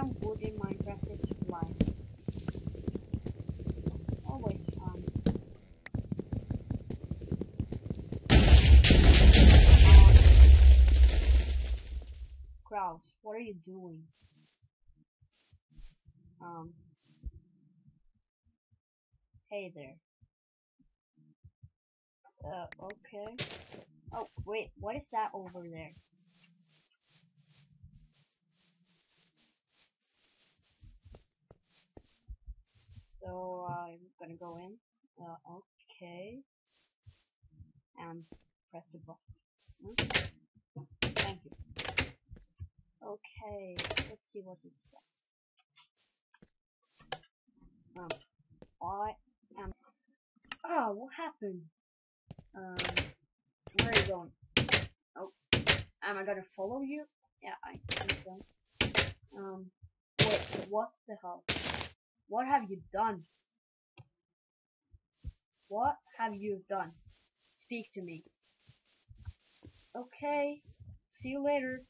down wood in Minecraft is fun. Always fun. Um, Kraus, what are you doing? Um. Hey there. Uh, okay. Oh, wait, what is that over there? So, I'm gonna go in. Uh, okay. And press the button. Okay. Thank you. Okay, let's see what this says. Um, I am. Oh, what happened? Um, where are you going? Oh, am I gonna follow you? Yeah, I think so. Um, wait, what the hell? What have you done? What have you done? Speak to me. Okay, see you later.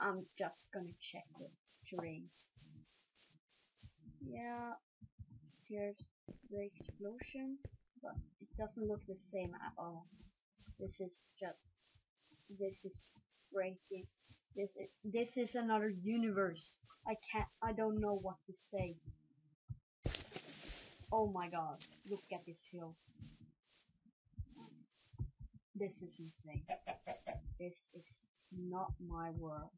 I'm just gonna check the terrain. Yeah, here's the explosion, but it doesn't look the same at all. This is just, this is breaking. This is, this is another universe. I can't, I don't know what to say. Oh my god, look at this hill. This is insane. This is not my world.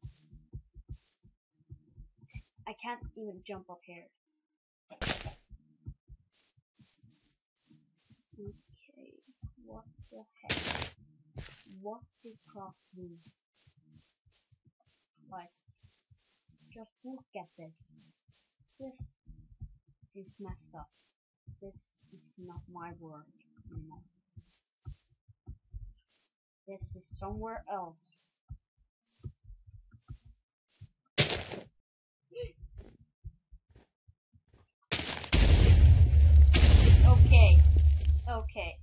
I can't even jump up here. Okay, what the heck? What did Cross do? Like, just look at this. This is messed up. This is not my world anymore. This is somewhere else. Okay, okay.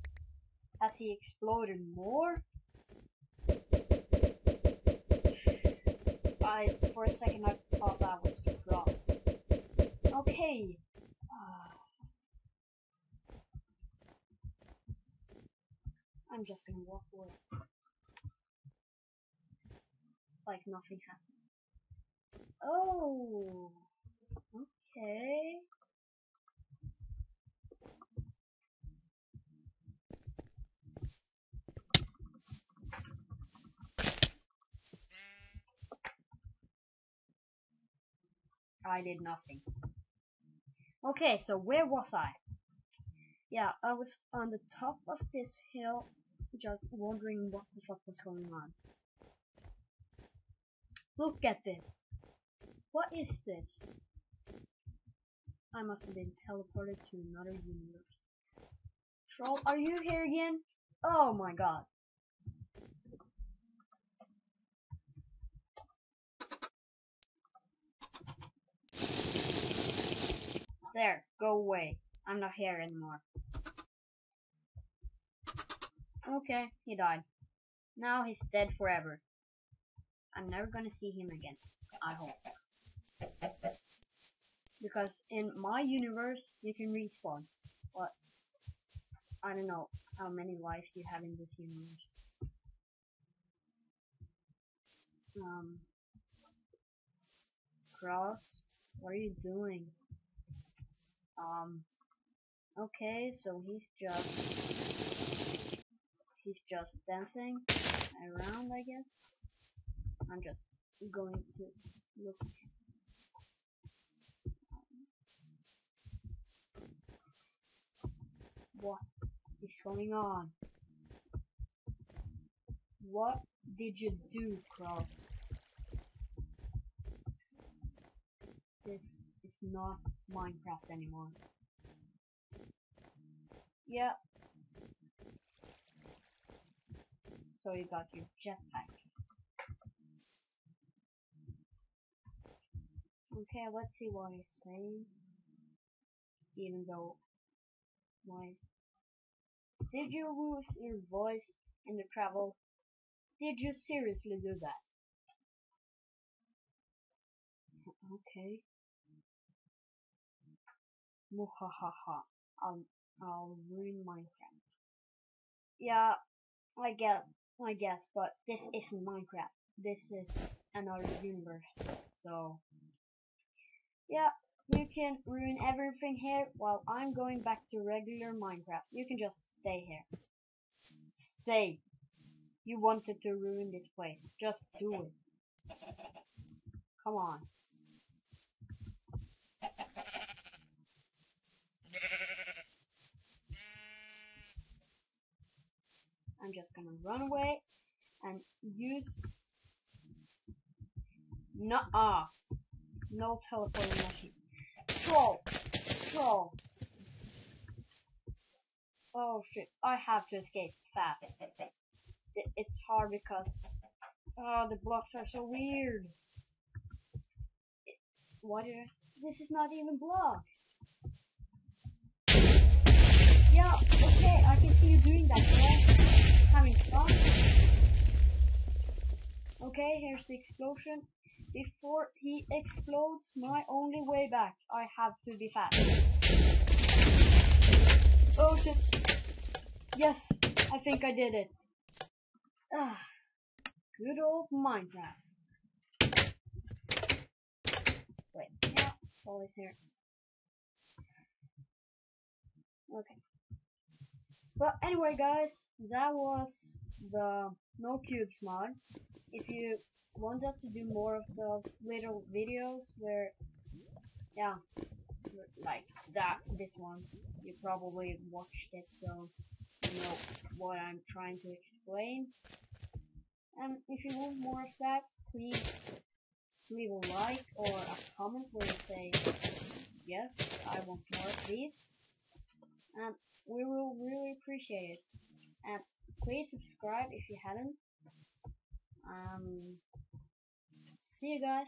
Has he exploded more? I, for a second, I thought that was Cross. Okay. Ah. I'm just gonna walk away. Like nothing happened. Oh. Okay. I did nothing. Okay, so where was I? Yeah, I was on the top of this hill, just wondering what the fuck was going on. Look at this. What is this? I must have been teleported to another universe. Troll, are you here again? Oh my god. There, go away. I'm not here anymore. Okay, he died. Now he's dead forever. I'm never gonna see him again. I hope. Because in my universe, you can respawn. But, I don't know how many lives you have in this universe. Um, Cross, what are you doing? Um, okay, so he's just, he's just dancing around, I guess. I'm just going to look. What is going on? What did you do, Cross? This is not Minecraft anymore. Yeah. So you got your jetpack. Okay, let's see what he's saying. Even though why Did you lose your voice in the travel? Did you seriously do that? Okay. Muhahaha. I'll I'll ruin Minecraft. Yeah, I guess I guess, but this isn't Minecraft. This is another universe. So yeah, you can ruin everything here while I'm going back to regular Minecraft. You can just stay here. Stay. You wanted to ruin this place. Just do it. Come on. I'm just gonna run away and use no ah no teleporting machine. Troll troll. Oh shit! I have to escape fast. It's hard because oh the blocks are so weird. What is this? Is not even blocks. Yeah, okay, I can see you doing that, right? Having fun. Okay, here's the explosion. Before he explodes, my only way back, I have to be fast. Oh shit. Yes, I think I did it. Ah, good old Minecraft. Wait, yeah, always here. Okay. But anyway guys, that was the no cubes mod. If you want us to do more of those little videos where yeah like that this one you probably watched it so you know what I'm trying to explain and if you want more of that please leave a like or a comment where you say yes I want more of these and we will really appreciate it. And please subscribe if you haven't. Um, see you guys.